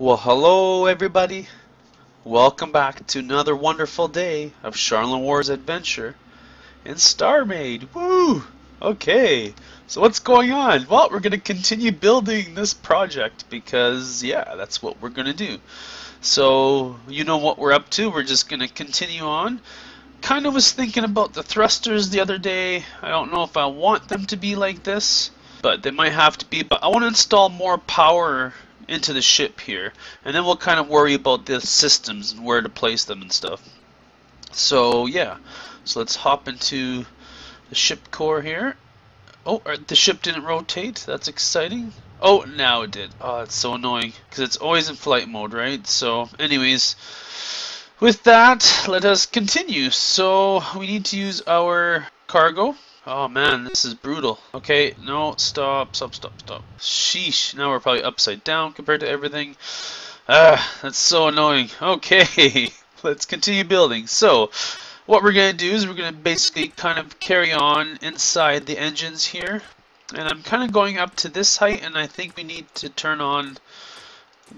Well, hello everybody. Welcome back to another wonderful day of Sharlenwar's adventure in StarMade. Woo! Okay, so what's going on? Well, we're going to continue building this project because, yeah, that's what we're going to do. So, you know what we're up to. We're just going to continue on. Kind of was thinking about the thrusters the other day. I don't know if I want them to be like this, but they might have to be. But I want to install more power into the ship here and then we'll kind of worry about the systems and where to place them and stuff. So yeah. So let's hop into the ship core here. Oh er, the ship didn't rotate. That's exciting. Oh now it did. Oh it's so annoying because it's always in flight mode right? So anyways with that let us continue. So we need to use our cargo Oh man, this is brutal. Okay, no, stop, stop, stop, stop. Sheesh, now we're probably upside down compared to everything. Ah, that's so annoying. Okay, let's continue building. So, what we're going to do is we're going to basically kind of carry on inside the engines here. And I'm kind of going up to this height, and I think we need to turn on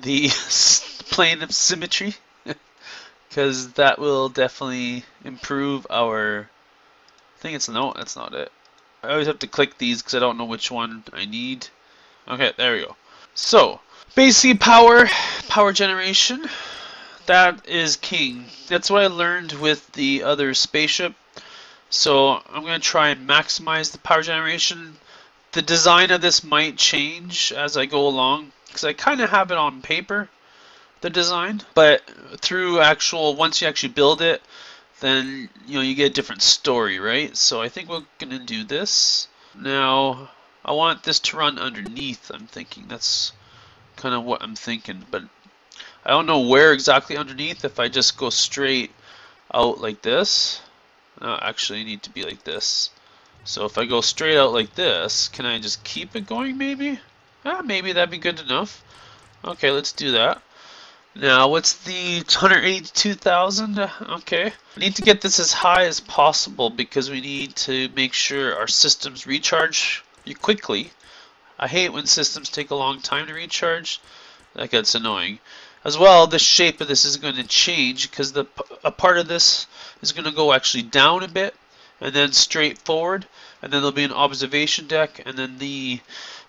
the plane of symmetry. Because that will definitely improve our think it's no, that's not it. I always have to click these because I don't know which one I need. Okay, there we go. So, basic power, power generation, that is king. That's what I learned with the other spaceship. So I'm going to try and maximize the power generation. The design of this might change as I go along because I kind of have it on paper, the design, but through actual, once you actually build it, then you know you get a different story, right? So I think we're gonna do this. Now I want this to run underneath. I'm thinking that's kind of what I'm thinking, but I don't know where exactly underneath. If I just go straight out like this, no, actually I need to be like this. So if I go straight out like this, can I just keep it going maybe? Ah, maybe that'd be good enough. Okay, let's do that. Now, what's the 182,000? Okay. We need to get this as high as possible because we need to make sure our systems recharge quickly. I hate when systems take a long time to recharge. That gets annoying. As well, the shape of this is going to change because the a part of this is going to go actually down a bit and then straight forward and then there'll be an observation deck and then the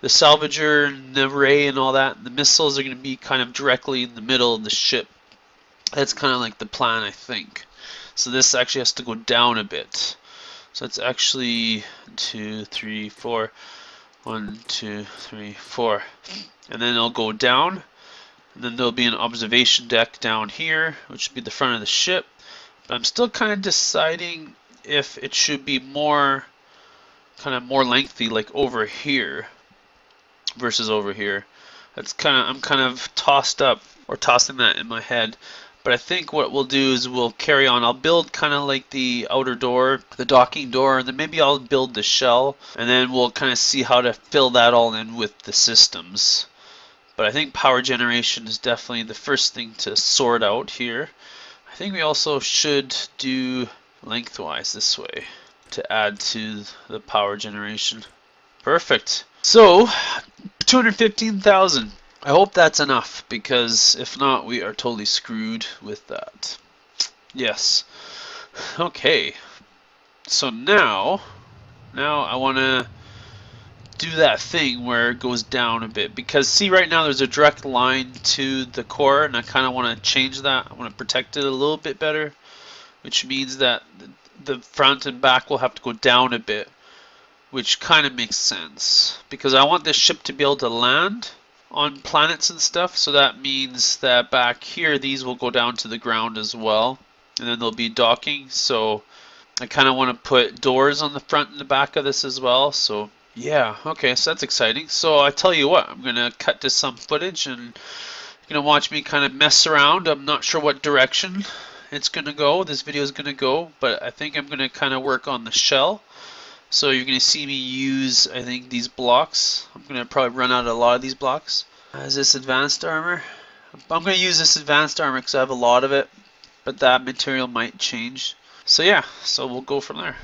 the salvager and the ray and all that the missiles are going to be kind of directly in the middle of the ship. That's kind of like the plan I think. So this actually has to go down a bit. So it's actually two three four one two three four. And then it'll go down. And then there'll be an observation deck down here which would be the front of the ship. But I'm still kind of deciding if it should be more kind of more lengthy like over here versus over here. That's kind of I'm kind of tossed up or tossing that in my head. But I think what we'll do is we'll carry on. I'll build kind of like the outer door, the docking door, and then maybe I'll build the shell, and then we'll kind of see how to fill that all in with the systems. But I think power generation is definitely the first thing to sort out here. I think we also should do lengthwise this way to add to the power generation. Perfect. So, 215,000. I hope that's enough because if not, we are totally screwed with that. Yes. Okay. So now, now I want to do that thing where it goes down a bit because see right now there's a direct line to the core and I kind of want to change that. I want to protect it a little bit better which means that the front and back will have to go down a bit, which kind of makes sense because I want this ship to be able to land on planets and stuff, so that means that back here these will go down to the ground as well, and then they'll be docking, so I kind of want to put doors on the front and the back of this as well, so yeah, okay, so that's exciting. So I tell you what, I'm to cut to some footage and you're to watch me kind of mess around. I'm not sure what direction it's going to go. This video is going to go, but I think I'm going to kind of work on the shell. So you're going to see me use, I think, these blocks. I'm going to probably run out a lot of these blocks. Is this advanced armor? I'm going to use this advanced armor because I have a lot of it, but that material might change. So yeah, so we'll go from there.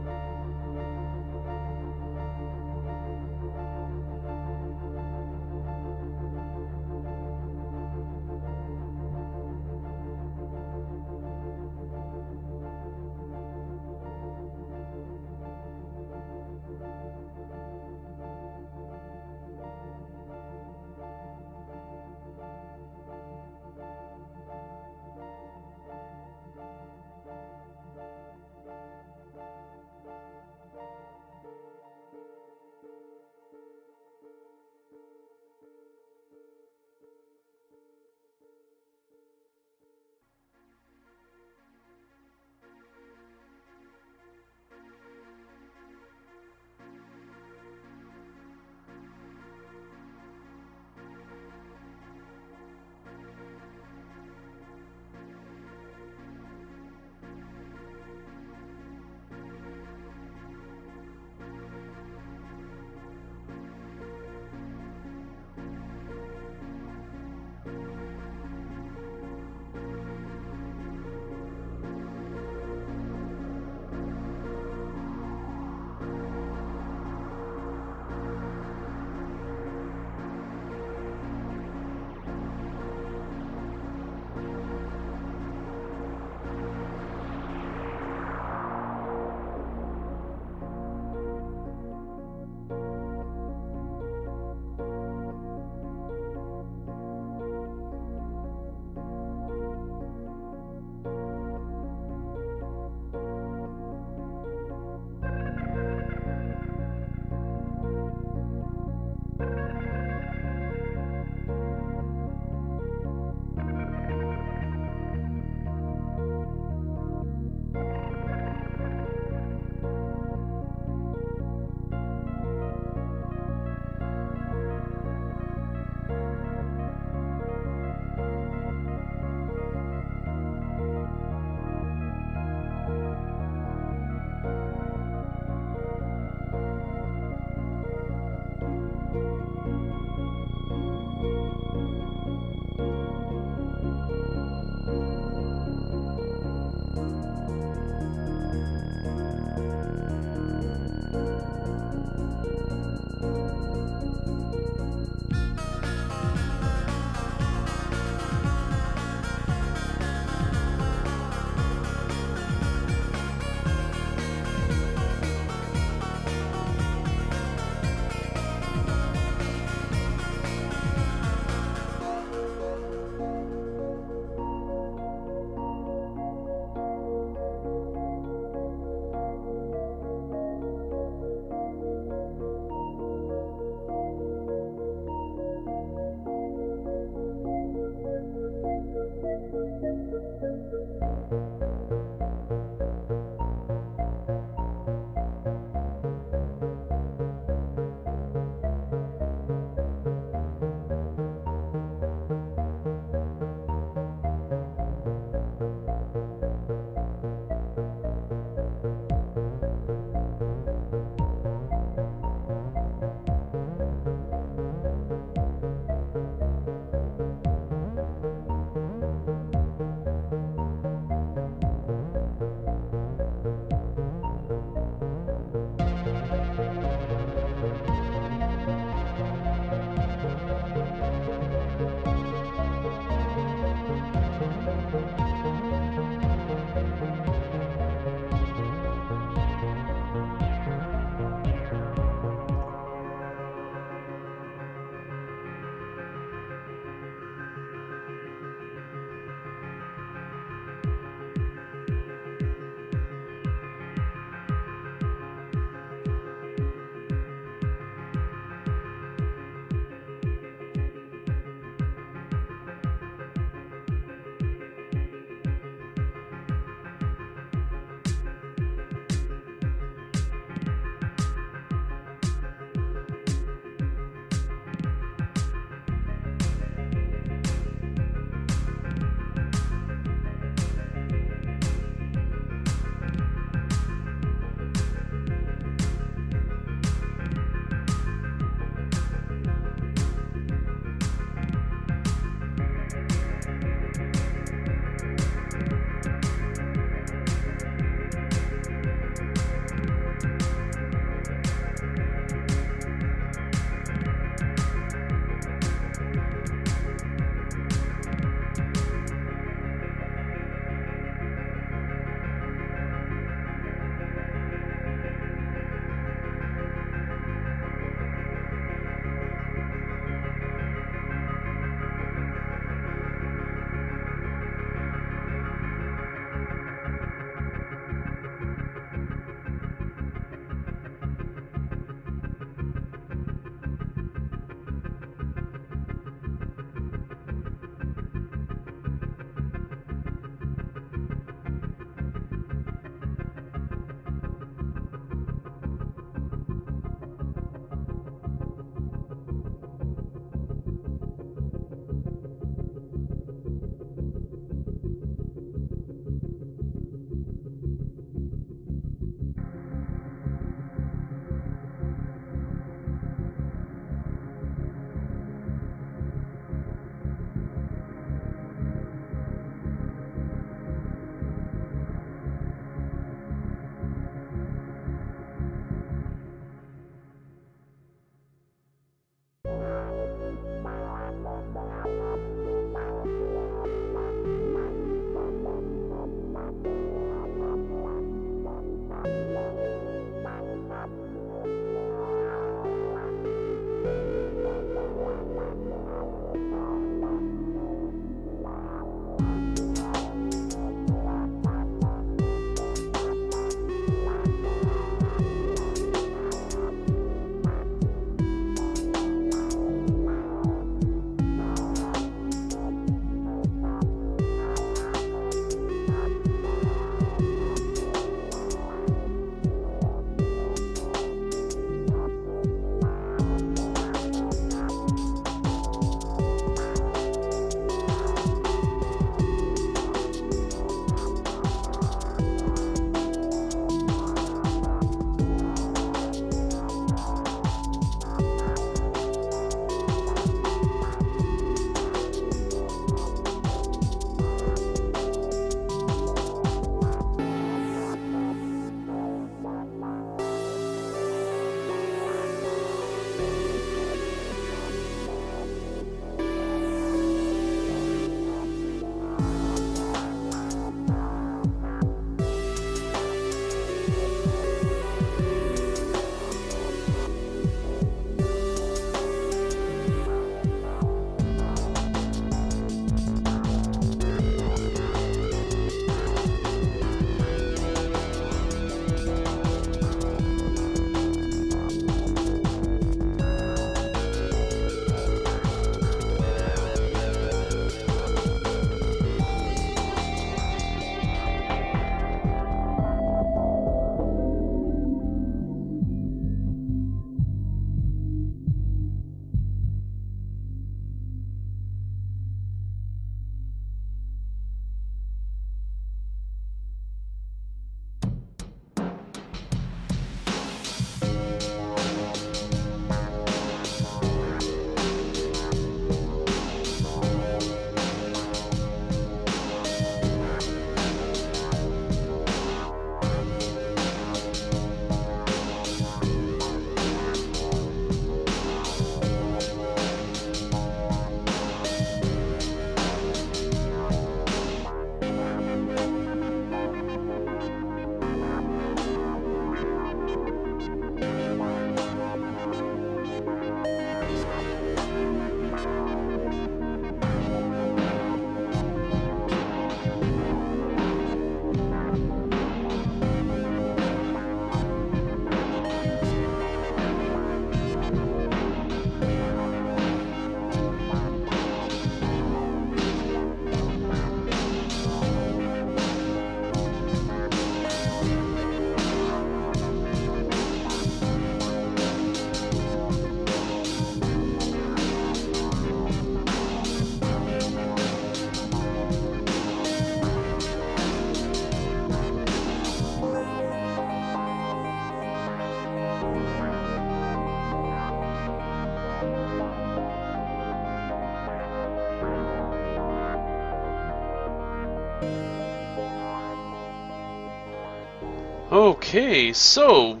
Okay, so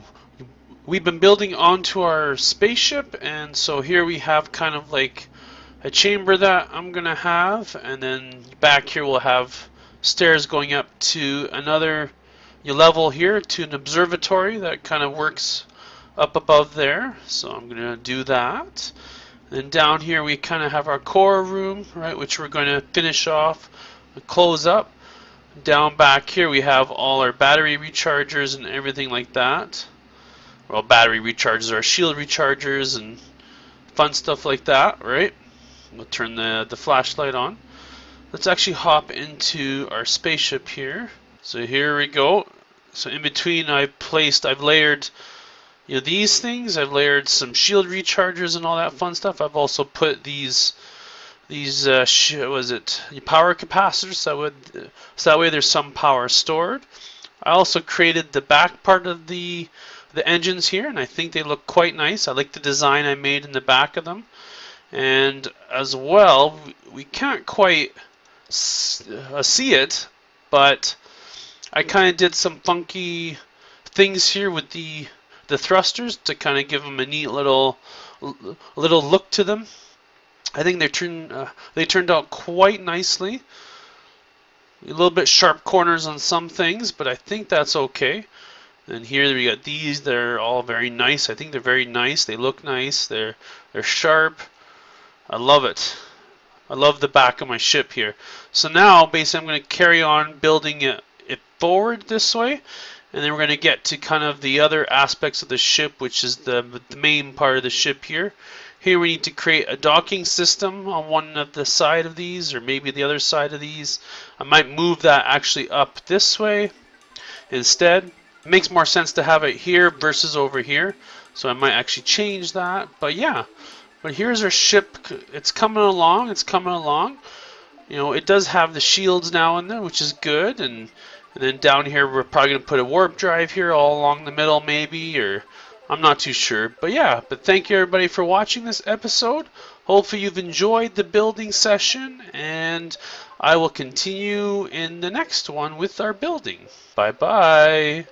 we've been building onto our spaceship, and so here we have kind of like a chamber that I'm gonna have, and then back here we'll have stairs going up to another level here to an observatory that kind of works up above there. So I'm gonna do that. And down here we kind of have our core room, right, which we're going to finish off, close up. Down back here we have all our battery rechargers and everything like that. Well, battery rechargers are shield rechargers and fun stuff like that, right? We'll turn the, the flashlight on. Let's actually hop into our spaceship here. So here we go. So in between I've placed, I've layered you know, these things. I've layered some shield rechargers and all that fun stuff. I've also put these these uh, was it power capacitors so that would so that way there's some power stored. I also created the back part of the the engines here and I think they look quite nice. I like the design I made in the back of them. And as well, we can't quite uh, see it, but I kind of did some funky things here with the the thrusters to kind of give them a neat little little look to them. I think they turned uh, they turned out quite nicely. A little bit sharp corners on some things, but I think that's okay. And here we got these. They're all very nice. I think they're very nice. They look nice. They're they're sharp. I love it. I love the back of my ship here. So now, basically, I'm going to carry on building it, it forward this way. And then we're going to get to kind of the other aspects of the ship, which is the, the main part of the ship here. Here we need to create a docking system on one of the side of these or maybe the other side of these. I might move that actually up this way instead. It makes more sense to have it here versus over here. So I might actually change that. But yeah, but here's our ship. It's coming along. It's coming along. You know, it does have the shields now and then, which is good. And, and then down here, we're probably going to put a warp drive here all along the middle maybe, or I'm not too sure. But yeah, but thank you everybody for watching this episode. Hopefully you've enjoyed the building session and I will continue in the next one with our building. Bye bye.